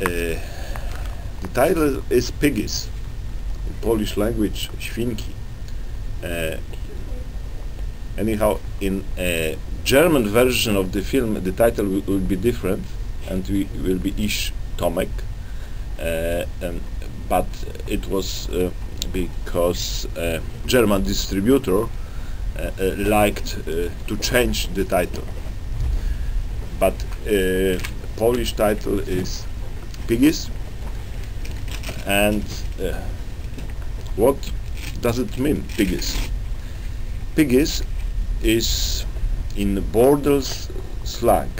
the title is Piggies, in Polish language Świnki. Uh, anyhow, in a German version of the film, the title will, will be different, and we will be Ich Tomek. Uh, um, but it was uh, because uh, German distributor uh, uh, liked uh, to change the title. But Polish title is Piggies. And what does it mean, Piggies? Piggies is in the Borders slang.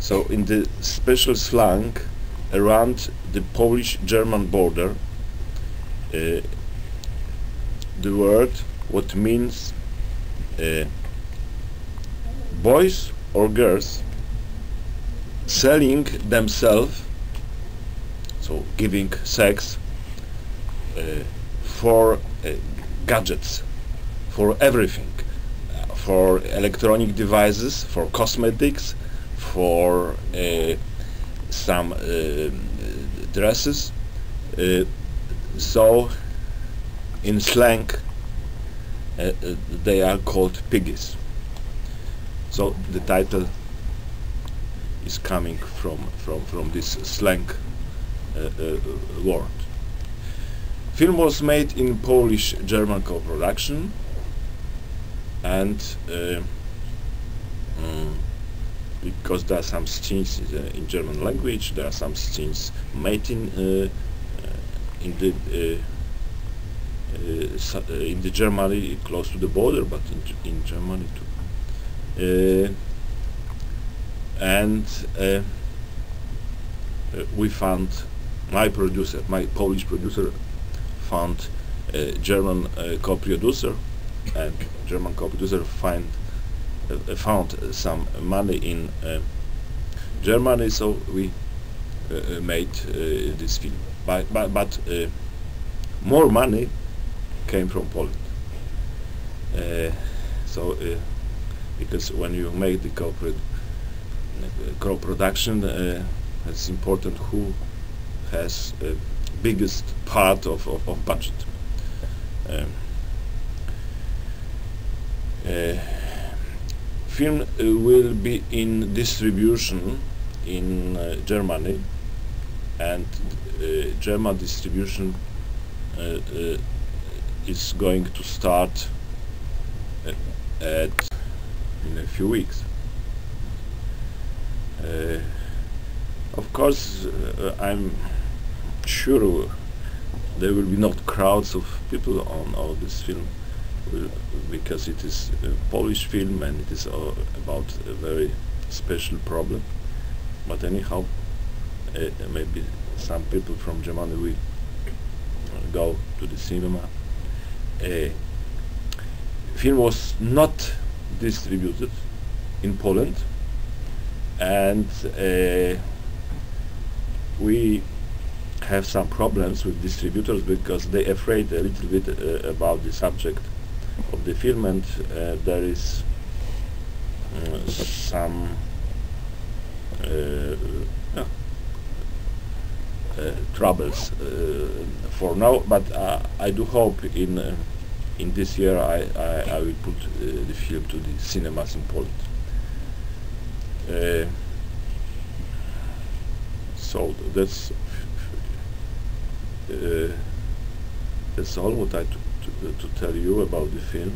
So in the special slang around the Polish-German border, uh, the word what means uh, boys or girls selling themselves, so giving sex uh, for uh, gadgets, for everything, for electronic devices, for cosmetics, for uh, some uh, dresses. Uh, so, in slang, uh, they are called piggies. So the title is coming from from from this slang word. Film was made in Polish-German co-production and uh, mm, because there are some scenes uh, in German language, there are some scenes made in uh, in the in the Germany close to the border, but in, in Germany too. and we found my producer, my Polish producer, found a German uh, co-producer, and German co-producer find uh, found some money in uh, Germany, so we uh, uh, made uh, this film. But but, but more money came from Poland. so because when you make the co-production it's important who has the biggest part of, of, of budget. Um, uh, film uh, will be in distribution in uh, Germany and uh, German distribution uh, uh, is going to start at in a few weeks. Course, I'm sure there will be not crowds of people on all this film because it is a Polish film and it is uh, about a very special problem. But anyhow, uh, maybe some people from Germany will go to the cinema. Uh, film was not distributed in Poland and uh, we have some problems with distributors because they afraid a little bit uh, about the subject of the film and uh, there is uh, some uh, uh, troubles uh, for now but I do hope in in this year I, I, I will put the film to the cinemas in Poland so that's uh, that's all what I to, to, tell you about the film.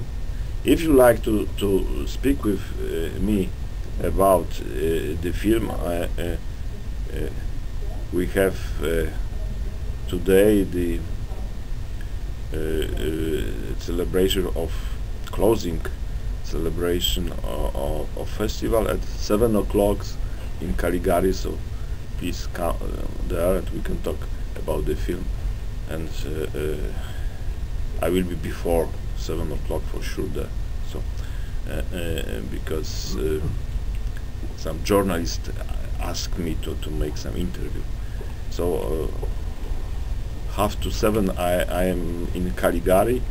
If you like to, to speak with uh, me about uh, the film, uh, we have today the celebration of closing celebration of, of, festival at 7 o'clock in Caligari so please come there and we can talk about the film and uh, uh, I will be before seven o'clock for sure there. So uh, because some journalists asked me to, to make some interview. So half to seven I, I am in Caligari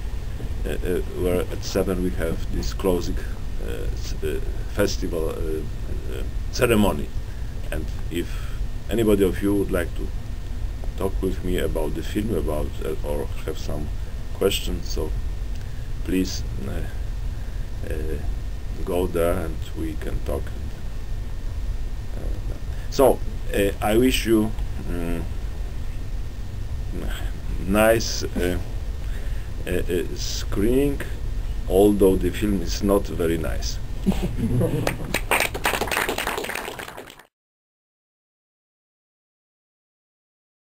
uh, uh, where at seven we have this closing uh, festival ceremony and if anybody of you would like to talk with me about the film about uh, or have some questions? So please uh, uh, go there and we can talk. So uh, I wish you mm, nice uh, screening although the film is not very nice